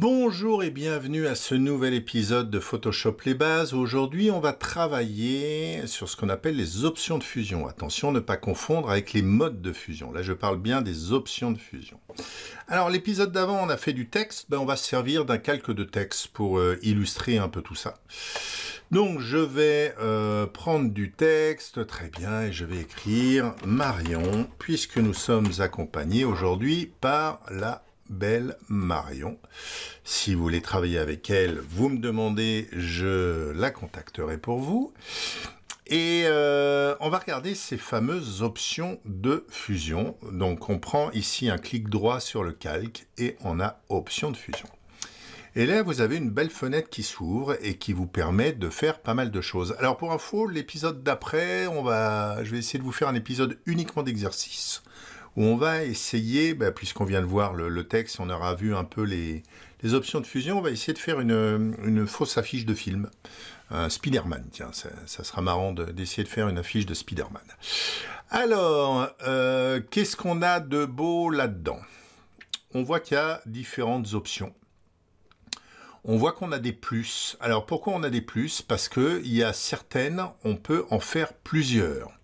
Bonjour et bienvenue à ce nouvel épisode de Photoshop les bases. Aujourd'hui, on va travailler sur ce qu'on appelle les options de fusion. Attention, ne pas confondre avec les modes de fusion. Là, je parle bien des options de fusion. Alors, l'épisode d'avant, on a fait du texte. Ben, on va se servir d'un calque de texte pour euh, illustrer un peu tout ça. Donc, je vais euh, prendre du texte, très bien, et je vais écrire Marion, puisque nous sommes accompagnés aujourd'hui par la belle Marion. Si vous voulez travailler avec elle, vous me demandez, je la contacterai pour vous. Et euh, on va regarder ces fameuses options de fusion. Donc on prend ici un clic droit sur le calque et on a option de fusion. Et là, vous avez une belle fenêtre qui s'ouvre et qui vous permet de faire pas mal de choses. Alors pour info, l'épisode d'après, je vais essayer de vous faire un épisode uniquement d'exercice où on va essayer, bah, puisqu'on vient de voir le, texte, on aura vu un peu les, options de fusion, on va essayer de faire une, fausse affiche de film. Un Spider-Man, tiens, ça, sera marrant d'essayer de, faire une affiche de Spider-Man. Alors, euh, qu'est-ce qu'on a de beau là-dedans? On voit qu'il y a différentes options. On voit qu'on a des plus. Alors pourquoi on a des plus? Parce qu'il y a certaines, on peut en faire plusieurs.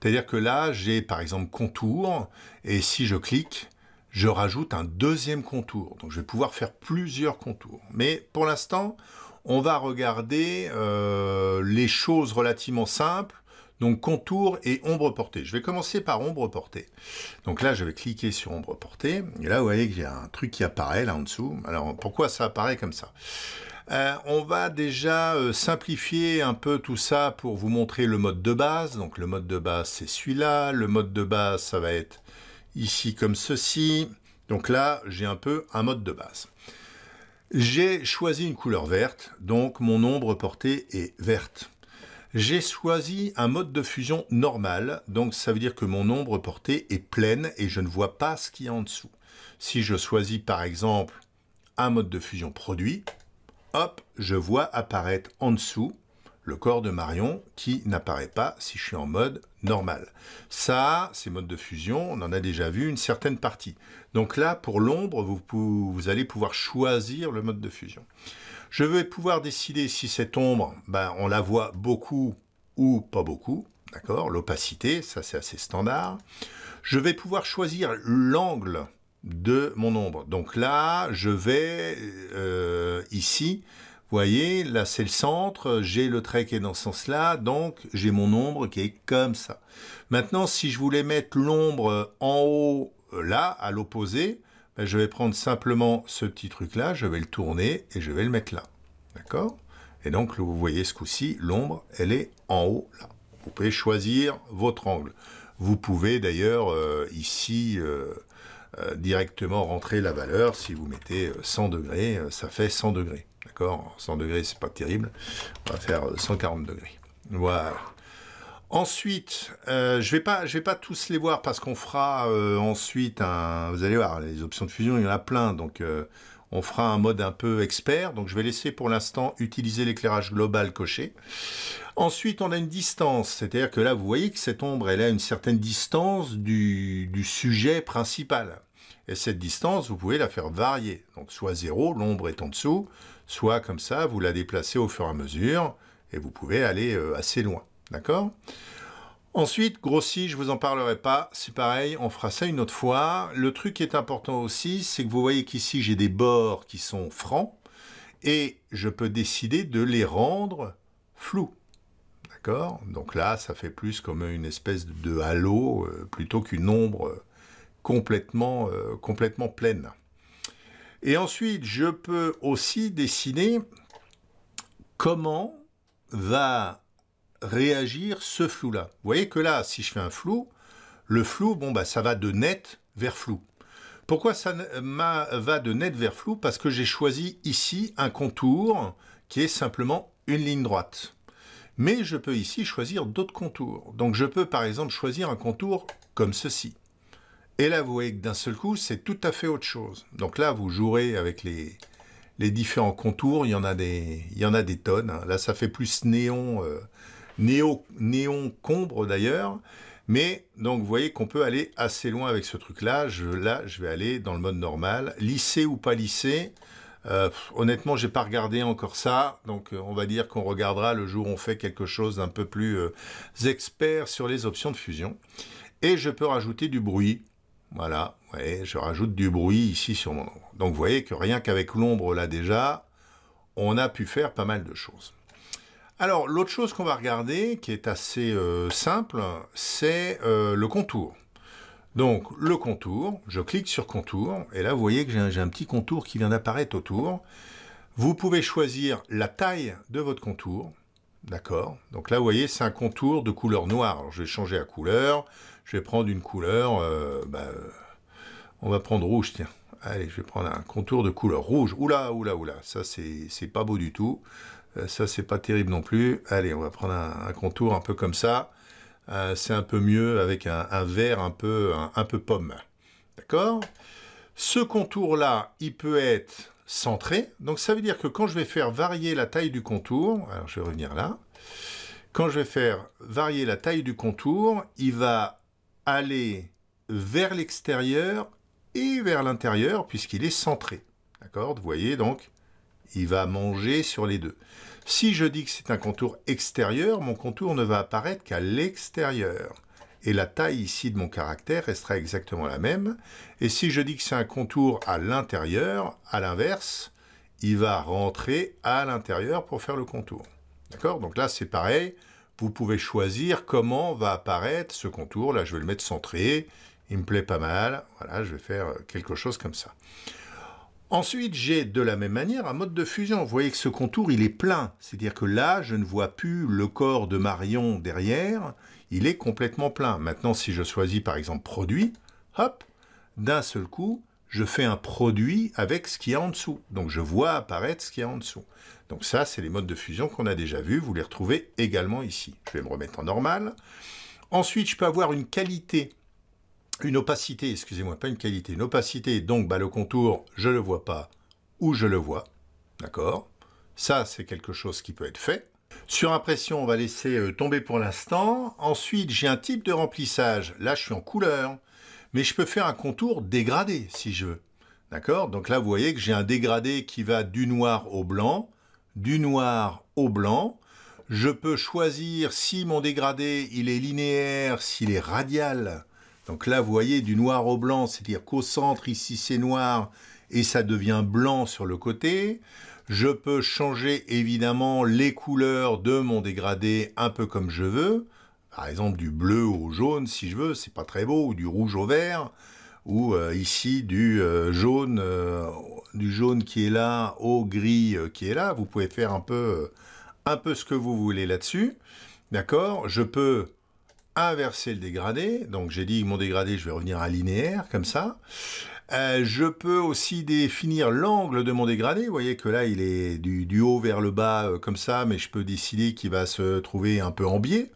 C'est-à-dire que là, j'ai par exemple contour, et si je clique, je rajoute un deuxième contour. Donc je vais pouvoir faire plusieurs contours. Mais pour l'instant, on va regarder euh, les choses relativement simples. Donc contour et ombre portée. Je vais commencer par ombre portée. Donc là, je vais cliquer sur ombre portée. Et là, vous voyez qu'il y a un truc qui apparaît là en dessous. Alors pourquoi ça apparaît comme ça? Euh, on va déjà euh, simplifier un peu tout ça pour vous montrer le mode de base. Donc le mode de base, c'est celui-là. Le mode de base, ça va être ici comme ceci. Donc là, j'ai un peu un mode de base. J'ai choisi une couleur verte, donc mon ombre portée est verte. J'ai choisi un mode de fusion normal, donc ça veut dire que mon ombre portée est pleine et je ne vois pas ce qu'il y a en dessous. Si je choisis par exemple un mode de fusion produit, hop, je vois apparaître en dessous le corps de Marion qui n'apparaît pas si je suis en mode normal. Ça, ces modes de fusion, on en a déjà vu une certaine partie. Donc là, pour l'ombre, vous, allez pouvoir choisir le mode de fusion. Je vais pouvoir décider si cette ombre, ben, on la voit beaucoup ou pas beaucoup. D'accord? L'opacité, ça c'est assez standard. Je vais pouvoir choisir l'angle de mon ombre. Donc là, je vais euh, ici, vous voyez, là c'est le centre, j'ai le trait qui est dans ce sens-là, donc j'ai mon ombre qui est comme ça. Maintenant, si je voulais mettre l'ombre en haut, euh, là, à l'opposé, ben, je vais prendre simplement ce petit truc-là, je vais le tourner et je vais le mettre là. D'accord? Et donc, vous voyez ce coup-ci, l'ombre, elle est en haut, là. Vous pouvez choisir votre angle. Vous pouvez d'ailleurs euh, ici directement rentrer la valeur. Si vous mettez 100 euh, degrés, euh, ça fait 100 degrés. D'accord? 100 degrés, c'est pas terrible. On va faire 140 degrés. Voilà. Ensuite, je vais pas, je vais pas tous les voir parce qu'on fera ensuite un. Vous allez voir, les options de fusion, il y en a plein, donc on fera un mode un peu expert. Donc je vais laisser pour l'instant utiliser l'éclairage global coché. Ensuite, on a une distance, c'est-à-dire que là, vous voyez que cette ombre, elle a une certaine distance du, du sujet principal. Et cette distance, vous pouvez la faire varier. Donc soit 0, l'ombre est en dessous, soit comme ça, vous la déplacez au fur et à mesure, et vous pouvez aller euh, assez loin. D'accord? Ensuite, grossi, je vous en parlerai pas, c'est pareil, on fera ça une autre fois. Le truc qui est important aussi, c'est que vous voyez qu'ici j'ai des bords qui sont francs, et je peux décider de les rendre flous. D'accord? Donc là, ça fait plus comme une espèce de halo, euh, plutôt qu'une ombre complètement, euh, complètement pleine. Et ensuite, je peux aussi dessiner comment va réagir ce flou-là. Vous voyez que là, si je fais un flou, le flou, bon, bah, ça va de net vers flou. Pourquoi ça va de net vers flou? Parce que j'ai choisi ici un contour qui est simplement une ligne droite. Mais je peux ici choisir d'autres contours. Donc je peux par exemple choisir un contour comme ceci. Et là, vous voyez que d'un seul coup, c'est tout à fait autre chose. Donc là, vous jouerez avec les, les différents contours. Il y en a des, il y en a des tonnes. Hein. Là, ça fait plus néon, euh, néon combre d'ailleurs. Mais donc, vous voyez qu'on peut aller assez loin avec ce truc-là. Je, là, je vais aller dans le mode normal. Lisser ou pas lisser, Euh, honnêtement, j'ai pas regardé encore ça, donc on va dire qu'on regardera le jour où on fait quelque chose d'un peu plus expert sur les options de fusion. Et je peux rajouter du bruit. Voilà, je rajoute du bruit ici sur mon ombre. Donc vous voyez que rien qu'avec l'ombre là déjà, on a pu faire pas mal de choses. Alors l'autre chose qu'on va regarder, qui est assez euh, simple, c'est euh, le contour. Donc le contour, je clique sur contour, et là vous voyez que j'ai un, petit contour qui vient d'apparaître autour. Vous pouvez choisir la taille de votre contour, d'accord? Donc là vous voyez c'est un contour de couleur noire. Alors je vais changer la couleur, je vais prendre une couleur, euh, bah, on va prendre rouge, tiens. Allez, je vais prendre un contour de couleur rouge. Oula, oula, oula, ça c'est pas beau du tout. Euh, ça c'est pas terrible non plus. Allez, on va prendre un, contour un peu comme ça. Euh, c'est un peu mieux avec un, vert un peu, un, peu pomme. D'accord? Ce contour-là, il peut être centré. Donc ça veut dire que quand je vais faire varier la taille du contour, alors je vais revenir là, quand je vais faire varier la taille du contour, il va aller vers l'extérieur et vers l'intérieur puisqu'il est centré. D'accord? Vous voyez donc, il va manger sur les deux. Si je dis que c'est un contour extérieur, mon contour ne va apparaître qu'à l'extérieur. Et la taille ici de mon caractère restera exactement la même. Et si je dis que c'est un contour à l'intérieur, à l'inverse, il va rentrer à l'intérieur pour faire le contour. D'accord? Donc là, c'est pareil vous pouvez choisir comment va apparaître ce contour. Là, je vais le mettre centré. Il me plaît pas mal. Voilà, je vais faire quelque chose comme ça. Ensuite, j'ai de la même manière un mode de fusion. Vous voyez que ce contour, il est plein. C'est-à-dire que là, je ne vois plus le corps de Marion derrière. Il est complètement plein. Maintenant, si je choisis par exemple produit, hop, d'un seul coup, je fais un produit avec ce qu'il y a en dessous. Donc je vois apparaître ce qu'il y a en dessous. Donc ça, c'est les modes de fusion qu'on a déjà vus. Vous les retrouvez également ici. Je vais me remettre en normal. Ensuite, je peux avoir une qualité, une opacité, excusez-moi, pas une qualité, une opacité. Donc bah, le contour, je ne le vois pas ou je le vois. D'accord? Ça, c'est quelque chose qui peut être fait. Sur impression, on va laisser euh, tomber pour l'instant. Ensuite, j'ai un type de remplissage. Là, je suis en couleur. Mais je peux faire un contour dégradé, si je veux. D'accord? Donc là, vous voyez que j'ai un dégradé qui va du noir au blanc du noir au blanc. Je peux choisir si mon dégradé il est linéaire, s'il est radial. Donc là, vous voyez, du noir au blanc, c'est-à-dire qu'au centre, ici, c'est noir et ça devient blanc sur le côté. Je peux changer évidemment les couleurs de mon dégradé un peu comme je veux. Par exemple, du bleu au jaune, si je veux, c'est pas très beau, ou du rouge au vert ou euh, ici du euh, jaune, euh, du jaune qui est là au gris qui est là. Vous pouvez faire un peu, un peu ce que vous voulez là-dessus. D'accord? Je peux inverser le dégradé. Donc j'ai dit mon dégradé, je vais revenir à linéaire, comme ça. je peux aussi définir l'angle de mon dégradé. Vous voyez que là, il est du, haut vers le bas, comme ça, mais je peux décider qu'il va se trouver un peu en biais.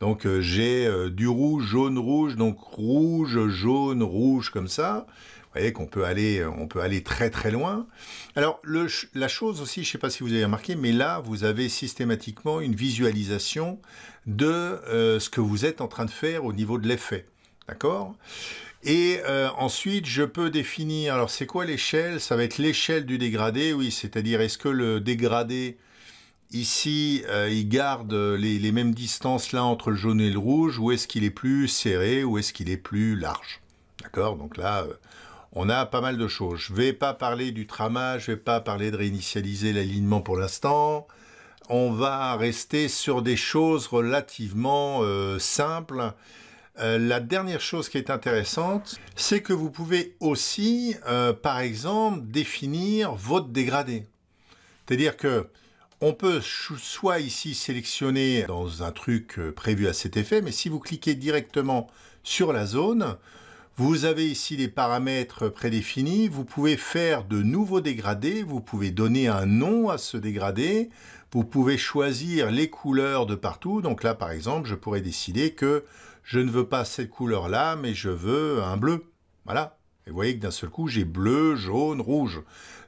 Donc euh, j'ai euh, du rouge, jaune, rouge, donc rouge, jaune, rouge comme ça. Vous voyez qu'on peut aller, euh, on peut aller très très loin. Alors la chose aussi, je ne sais pas si vous avez remarqué, mais là vous avez systématiquement une visualisation de ce que vous êtes en train de faire au niveau de l'effet, d'accord? Et ensuite, je peux définir, alors c'est quoi l'échelle? Ça va être l'échelle du dégradé, oui, c'est-à-dire est-ce que le dégradé Ici, euh, il garde les, mêmes distances là entre le jaune et le rouge, ou est-ce qu'il est plus serré, ou est-ce qu'il est plus large? D'accord? Donc là, euh, on a pas mal de choses. Je ne vais pas parler du tramage, je ne vais pas parler de réinitialiser l'alignement pour l'instant. On va rester sur des choses relativement euh, simples. la dernière chose qui est intéressante, c'est que vous pouvez aussi, par exemple, définir votre dégradé. C'est-à-dire que on peut soit ici sélectionner dans un truc euh, prévu à cet effet, mais si vous cliquez directement sur la zone, vous avez ici les paramètres prédéfinis, vous pouvez faire de nouveaux dégradés, vous pouvez donner un nom à ce dégradé, vous pouvez choisir les couleurs de partout. Donc là, par exemple, je pourrais décider que je ne veux pas cette couleur-là, mais je veux un bleu. Voilà. Et vous voyez que d'un seul coup, j'ai bleu, jaune, rouge.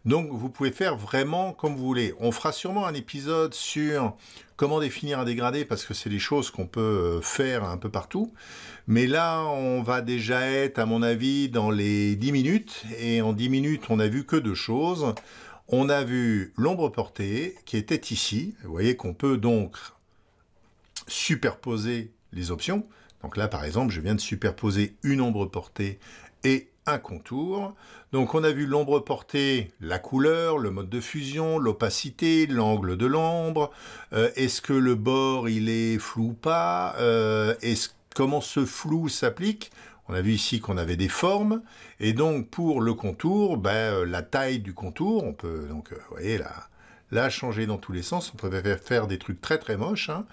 Donc vous pouvez faire vraiment comme vous voulez. On fera sûrement un épisode sur comment définir un dégradé parce que c'est des choses qu'on peut euh, faire un peu partout. Mais là, on va déjà être, à mon avis, dans les 10 minutes. Et en 10 minutes, on n'a vu que deux choses. on a vu l'ombre portée qui était ici. Vous voyez qu'on peut donc superposer les options. Donc là, par exemple, je viens de superposer une ombre portée et un contour. Donc on a vu l'ombre portée, la couleur, le mode de fusion, l'opacité, l'angle de l'ombre. Euh, est-ce que le bord il est flou ou pas? Euh, Comment ce flou s'applique? On a vu ici qu'on avait des formes, et donc pour le contour, ben, euh, la taille du contour, on peut donc, vous voyez là, là changer dans tous les sens, on peut faire des trucs très très moches. Hein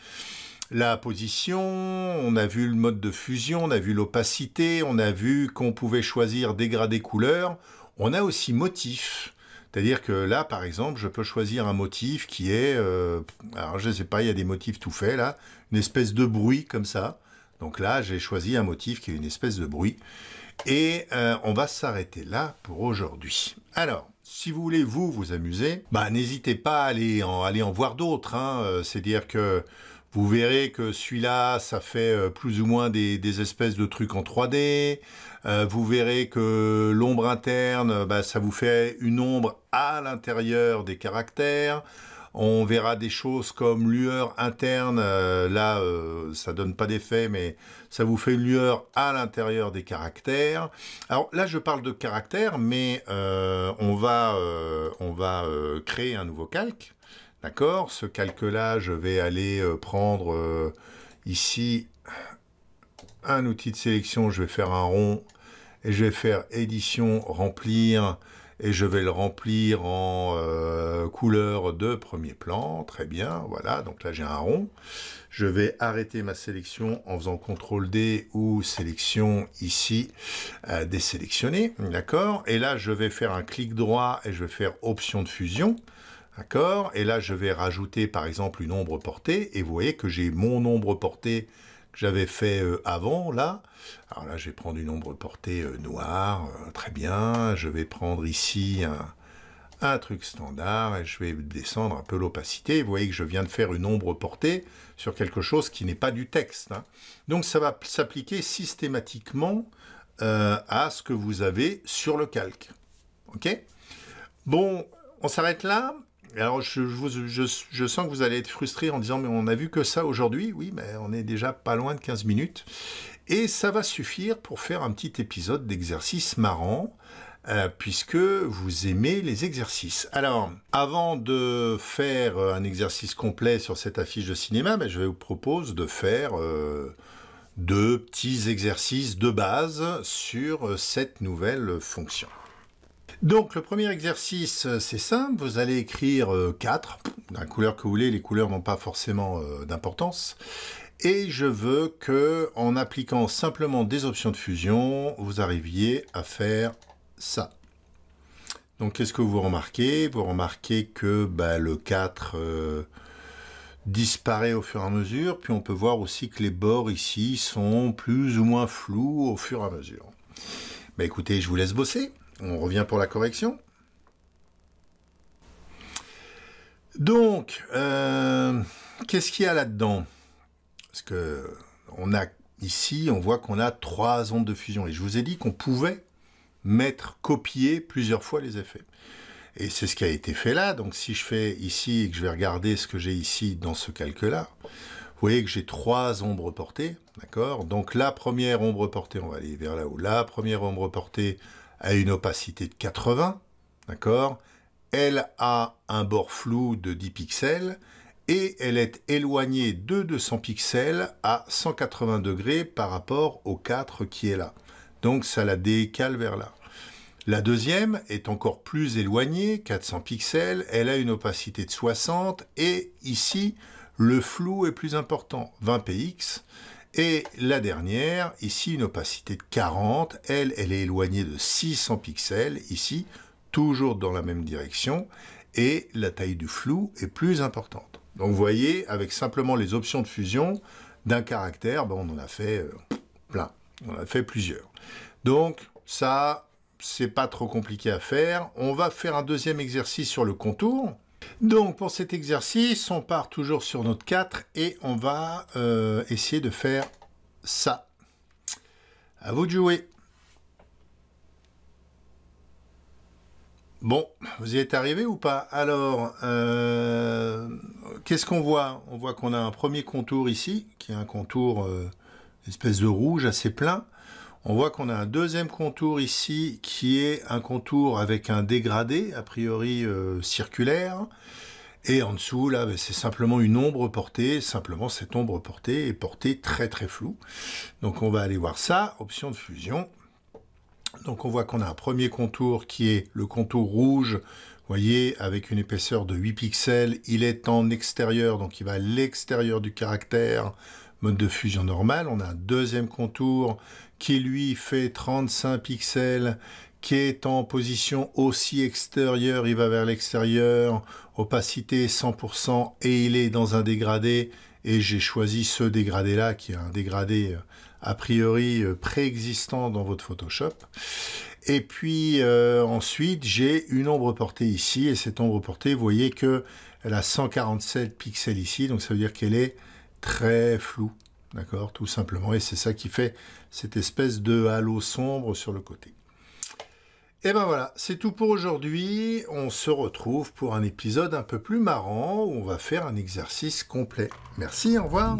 la position, on a vu le mode de fusion, on a vu l'opacité, on a vu qu'on pouvait choisir dégradé couleur. On a aussi motif. C'est-à-dire que là, par exemple, je peux choisir un motif qui est... Euh, alors, je ne sais pas, il y a des motifs tout faits, là. Une espèce de bruit, comme ça. Donc là, j'ai choisi un motif qui est une espèce de bruit. Et euh, on va s'arrêter là pour aujourd'hui. Alors, si vous voulez, vous, vous amuser, bah, n'hésitez pas à aller en, aller en voir d'autres. Hein. Euh, c'est-à-dire que vous verrez que celui-là, ça fait euh, plus ou moins des, espèces de trucs en 3D. Euh, vous verrez que l'ombre interne, bah, ça vous fait une ombre à l'intérieur des caractères. On verra des choses comme lueur interne. Euh, là, ça donne pas d'effet, mais ça vous fait une lueur à l'intérieur des caractères. Alors là, je parle de caractères, mais on va, on va créer un nouveau calque. D'accord Ce calque-là, je vais aller euh, prendre euh, ici un outil de sélection, je vais faire un rond et je vais faire édition, remplir et je vais le remplir en euh, couleur de premier plan. Très bien, voilà, donc là j'ai un rond. Je vais arrêter ma sélection en faisant CTRL D ou sélection ici, désélectionner, d'accord Et là je vais faire un clic droit et je vais faire option de fusion. D'accord Et là, je vais rajouter par exemple une ombre portée. Et vous voyez que j'ai mon ombre portée que j'avais fait euh, avant, là. Alors là, je vais prendre une ombre portée euh, noire. Euh, très bien. Je vais prendre ici un, truc standard et je vais descendre un peu l'opacité. Vous voyez que je viens de faire une ombre portée sur quelque chose qui n'est pas du texte. Hein. Donc ça va s'appliquer systématiquement à ce que vous avez sur le calque. OK? Bon, on s'arrête là alors, je, sens que vous allez être frustré en disant, mais on n'a vu que ça aujourd'hui. Oui, mais on est déjà pas loin de 15 minutes. Et ça va suffire pour faire un petit épisode d'exercice marrant, euh, puisque vous aimez les exercices. Alors, avant de faire un exercice complet sur cette affiche de cinéma, ben, je vous propose de faire euh, deux petits exercices de base sur cette nouvelle fonction. Donc le premier exercice, euh, c'est simple, vous allez écrire 4, euh, la couleur que vous voulez, les couleurs n'ont pas forcément euh, d'importance. Et je veux que, en appliquant simplement des options de fusion, vous arriviez à faire ça. Donc qu'est-ce que vous remarquez? Vous remarquez que bah, le 4 disparaît au fur et à mesure, puis on peut voir aussi que les bords ici sont plus ou moins flous au fur et à mesure. Bah, écoutez, je vous laisse bosser. On revient pour la correction. Donc, euh, qu'est-ce qu'il y a là-dedans? Parce que on a ici, on voit qu'on a trois ondes de fusion. Et je vous ai dit qu'on pouvait mettre, copier plusieurs fois les effets. Et c'est ce qui a été fait là. Donc si je fais ici et que je vais regarder ce que j'ai ici dans ce calque-là, vous voyez que j'ai trois ombres portées. D'accord? Donc la première ombre portée, on va aller vers là-haut. La première ombre portée a une opacité de 80, d'accord? Elle a un bord flou de 10 pixels et elle est éloignée de 200 pixels à 180 degrés par rapport au 4 qui est là. Donc ça la décale vers là. La deuxième est encore plus éloignée, 400 pixels, elle a une opacité de 60 et ici le flou est plus important, 20 px, et la dernière, ici une opacité de 40, elle, elle est éloignée de 600 pixels, ici, toujours dans la même direction, et la taille du flou est plus importante. Donc vous voyez, avec simplement les options de fusion d'un caractère, ben, on en a fait euh, plein, on en a fait plusieurs. Donc ça, c'est pas trop compliqué à faire. On va faire un deuxième exercice sur le contour. Donc pour cet exercice, on part toujours sur notre 4 et on va euh, essayer de faire ça. À vous de jouer. Bon, vous y êtes arrivé ou pas? Alors, euh, qu'est-ce qu'on voit? On voit qu'on a un premier contour ici, qui est un contour euh, espèce de rouge assez plein. On voit qu'on a un deuxième contour ici, qui est un contour avec un dégradé, a priori euh, circulaire. Et en dessous, là, ben, c'est simplement une ombre portée. Simplement, cette ombre portée est portée très très floue. Donc on va aller voir ça, option de fusion. Donc on voit qu'on a un premier contour qui est le contour rouge, voyez, avec une épaisseur de 8 pixels. Il est en extérieur, donc il va à l'extérieur du caractère, mode de fusion normal. On a un deuxième contour qui lui fait 35 pixels, qui est en position aussi extérieure, il va vers l'extérieur, opacité 100% et il est dans un dégradé et j'ai choisi ce dégradé là qui est un dégradé euh, a priori euh, préexistant dans votre Photoshop. Et puis euh, ensuite, j'ai une ombre portée ici, et cette ombre portée, vous voyez que elle a 147 pixels ici, donc ça veut dire qu'elle est très floue, d'accord, tout simplement, et c'est ça qui fait cette espèce de halo sombre sur le côté. Et ben voilà, c'est tout pour aujourd'hui. On se retrouve pour un épisode un peu plus marrant où on va faire un exercice complet. Merci, au revoir.